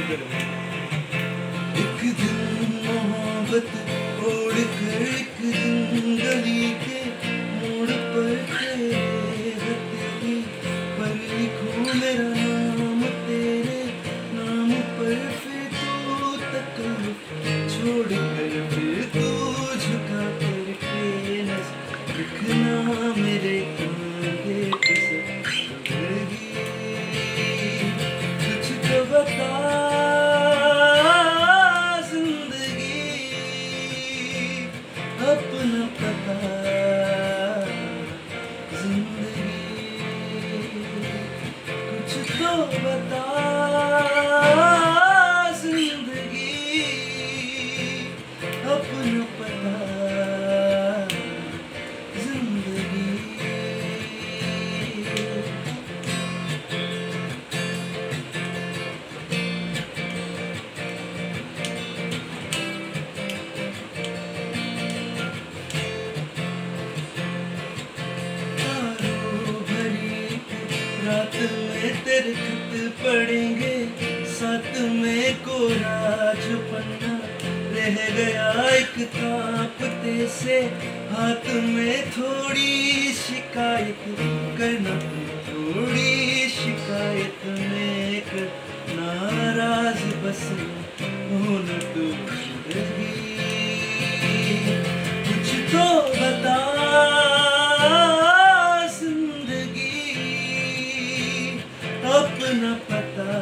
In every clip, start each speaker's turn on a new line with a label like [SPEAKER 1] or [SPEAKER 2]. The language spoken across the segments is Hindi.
[SPEAKER 1] एक दिन कर एक दिन गली के मोड़ तेरे नाम तेरे नाम पर फिर तू तकल्लुफ छोड़ कर कुछ तो बता रात में तेरे खत पड़ेंगे साथ में कोरा जो पन्ना रह गया एक कांपते से हाथ में, थोड़ी शिकायत करना, थोड़ी शिकायत में कर नाराज़ बस होना तो अपना पता।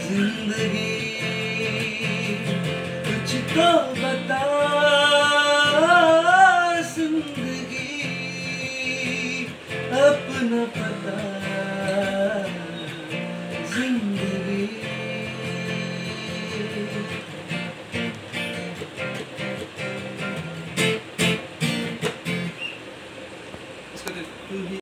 [SPEAKER 1] ज़िंदगी कुछ तो बता। ज़िंदगी अपना पता। ज़िंदगी
[SPEAKER 2] इसको
[SPEAKER 1] तू